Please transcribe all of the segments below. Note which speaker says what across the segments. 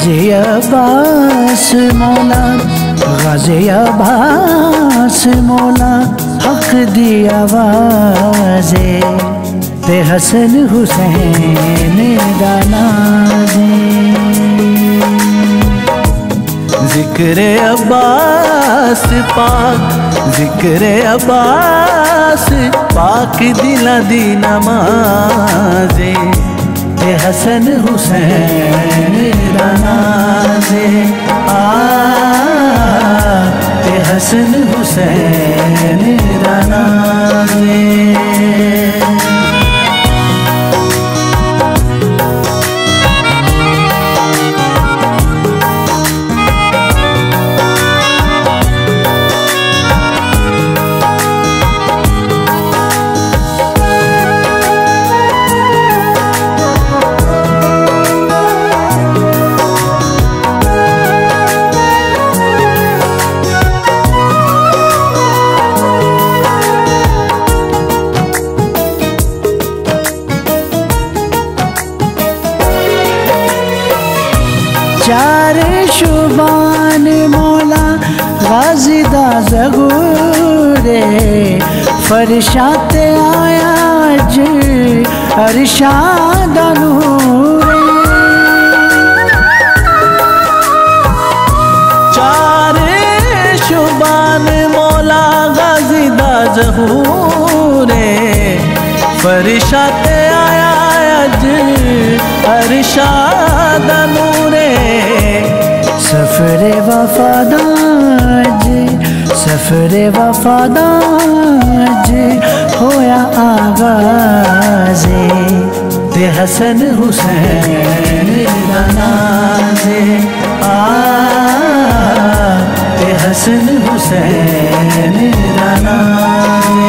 Speaker 1: अब्बास मौला गाजी अब्बास मौला, हक दी आवाज़े। ते हसन हुसैन दानाजे ज़िक्र अब्बास पाक, ज़िक्र अब्बास पाक दिला दी नमाजे। हसन हुसैन रानाजे आ ते हसन हुसैन। चार शुबान मौला गाजी दा जगूरे फरशाते आया ज अरशाद नूरे चार शुबान मौला गाजी दा जगूरे फरशाते आया ज अरशाद नूरे। सफरे वफादाज सफरे वफादाज होया आगाजे। ते हसन हुसैन नाजे। आ, ते हसन हुसैन नाजे।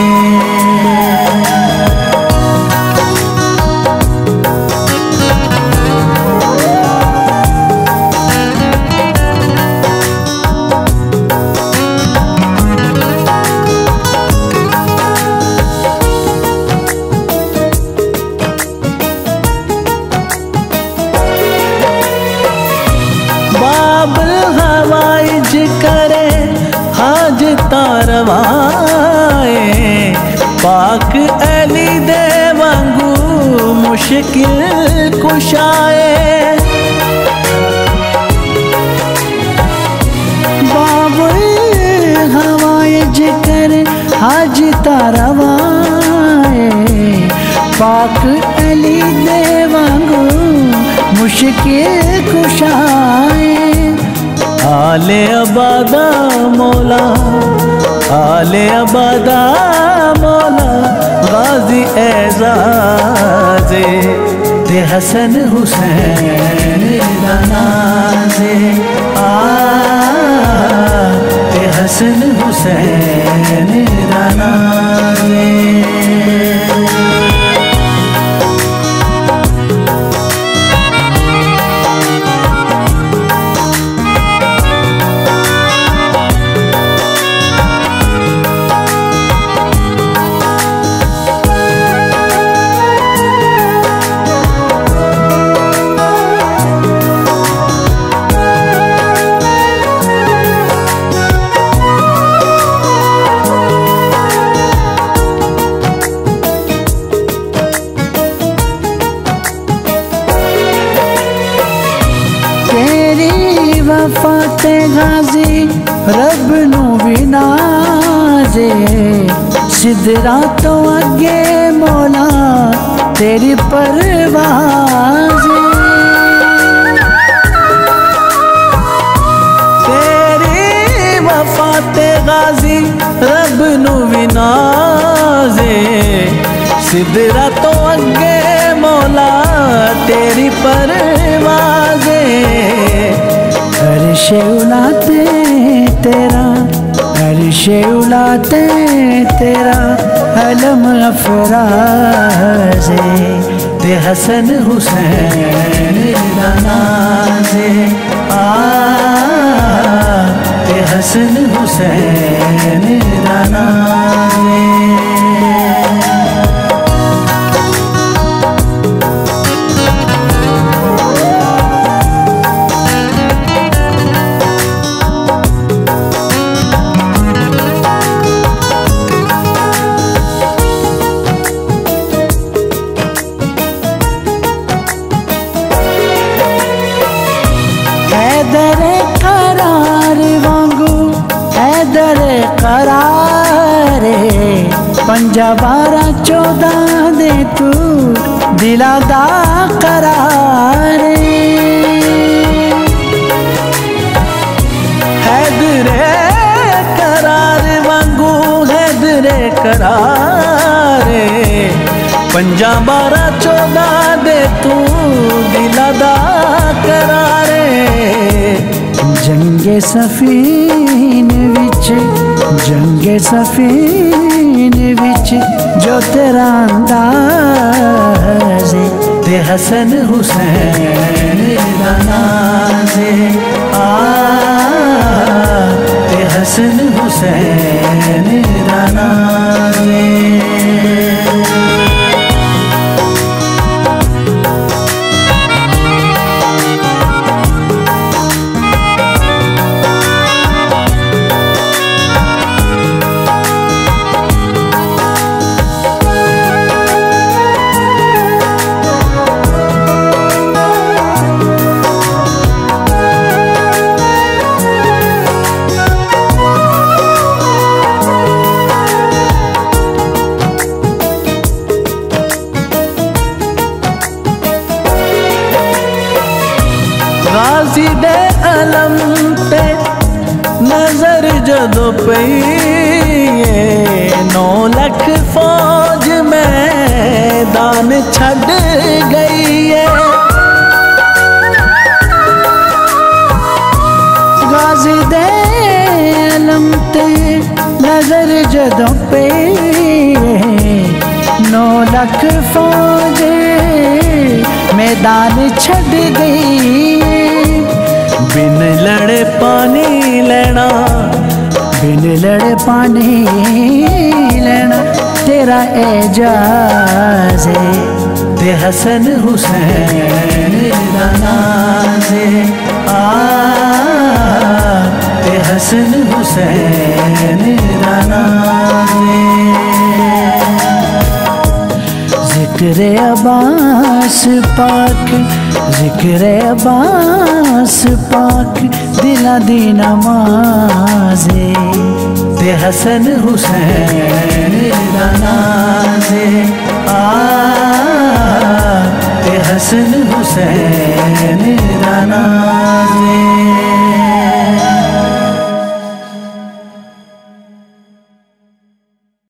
Speaker 1: हवाइज करे हाज तारवाए। पाक अली दे वांगू मुश्किल कुशाए। बाबल हवाइज करे हाज तारवाए। पाक अली दे वांगू मुश्किल कुशाए। आले अबादा मौला, आले अबादा मौला, गाजी एजाजे ते हसन हुसैन नाजे, आ ते हसन हुसैन नाजे। सिदरा तो अगे मौला, तेरी परवाजे तेरी वफा ते गाजी, रब नु विनाजे सिदरा तो अगे मौला, तेरी परवाजे अरशे उलाते तेरा अरशे उलाते तेरा अलम अफराजे ते हसन हुसैन नाजे। आ ते हसन हुसैन। पंजा बारह चौदह दे तू दिला दा करार। हैदरे करार वांगू, हैदरे करारे। पंजा बारह चौदह दे तू दिला दा करारे। जंगे सफीन विच जंगे सफीन विच जो तेरा अंदाज ते हसन हुसैन दा नाज़े आ, ते हसन हुसैन दा गाजी दे अलम ते नज़र जदो पई नौ लख फौज मैदान छड़ गई है। गाजी दे अलम ते नज़र जदो पई नौ लख फौज मैदान छड़ गई बिन लड़े पानी लेना, बिन लड़े पानी लेना, तेरा एजाज है। ते हसन हुसैन नाज़े आ ते हसन हुसैन नाज़े ज़िक्र अब्बास पाक, ज़िक्र अब्बास पाक, दिला दी नमाज़े। ते हसन हुसैन नाज़े। आ, ते हसन हुसैन नाज़े।